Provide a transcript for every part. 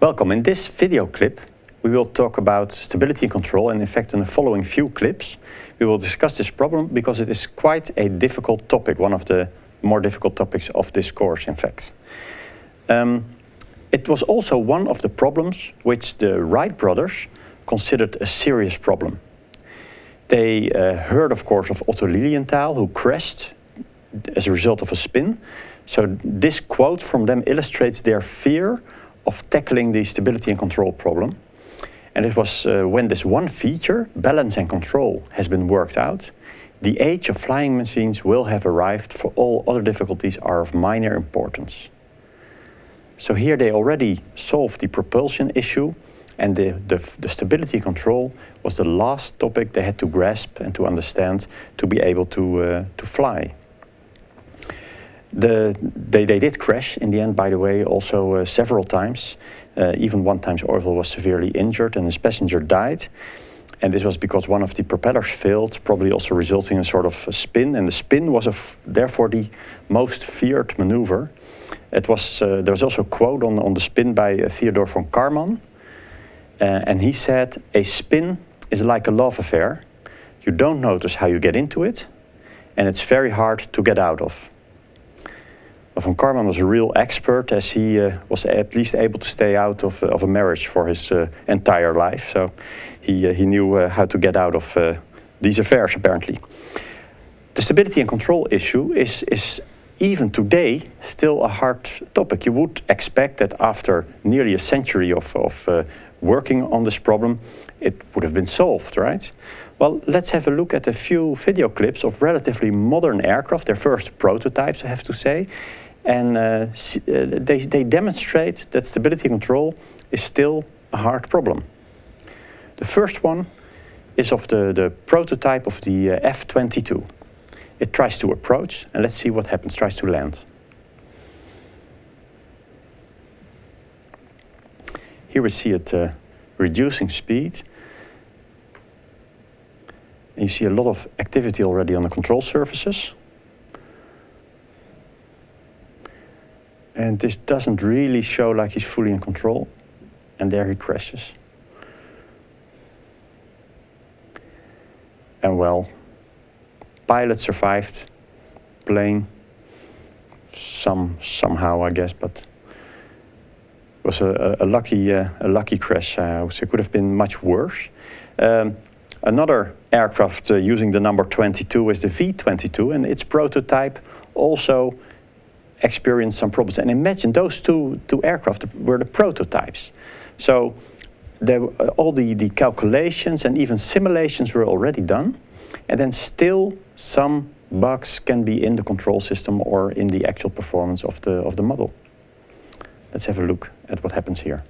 Welcome. In this video clip, we will talk about stability and control and in fact in the following few clips, we will discuss this problem because it is quite a difficult topic, one of the more difficult topics of this course in fact. Um, it was also one of the problems which the Wright brothers considered a serious problem. They uh, heard, of course, of Otto Lilienthal, who crashed as a result of a spin. So this quote from them illustrates their fear of tackling the stability and control problem. And it was uh, when this one feature, balance and control, has been worked out, the age of flying machines will have arrived for all other difficulties are of minor importance. So here they already solved the propulsion issue and the, the, the, stability control was the last topic they had to grasp and to understand to be able to, uh, to fly. The, they, they did crash in the end, by the way, also uh, several times. Uh, even one time Orville was severely injured and his passenger died. And this was because one of the propellers failed, probably also resulting in a sort of a spin. And the spin was therefore the most feared maneuver. It was, uh, there was also a quote on, on the spin by uh, Theodore von Karman. Uh, and he said, a spin is like a love affair. You don't notice how you get into it, and it's very hard to get out of. Von Karman was a real expert as he uh, was at least able to stay out of, uh, of a marriage for his uh, entire life. So he, uh, he knew uh, how to get out of uh, these affairs, apparently. The stability and control issue is, is even today still a hard topic. You would expect that after nearly a century of, of working on this problem, it would have been solved, right? Well, let's have a look at a few video clips of relatively modern aircraft, their first prototypes, I have to say. And uh, uh, they, they demonstrate that stability control is still a hard problem. The first one is of the, the prototype of the uh, F-22. It tries to approach, and let's see what happens, tries to land. Here we see it uh, reducing speed. And you see a lot of activity already on the control surfaces. And this doesn't really show like he's fully in control. And there he crashes. And well, pilot survived, plane, some somehow I guess, but it was a, a, a lucky uh, a lucky crash. Uh, so it could have been much worse. Um, another aircraft uh, using the number 22 is the V22, and its prototype also experienced some problems. And imagine those two, two aircraft were the prototypes. So there, uh, all the, the calculations and even simulations were already done. And then still some bugs can be in the control system or in the actual performance of the, of the model. Let's have a look at what happens here.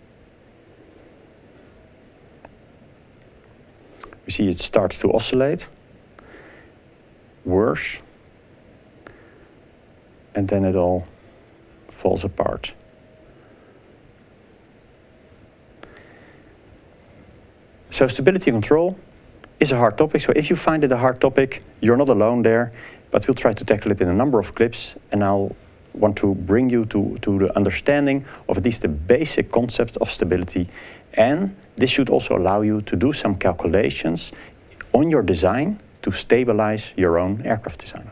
We see it starts to oscillate. Worse and then it all falls apart. So stability control is a hard topic. So if you find it a hard topic, you're not alone there, but we'll try to tackle it in a number of clips and I'll want to bring you to, to the understanding of at least the basic concept of stability. And this should also allow you to do some calculations on your design to stabilize your own aircraft design.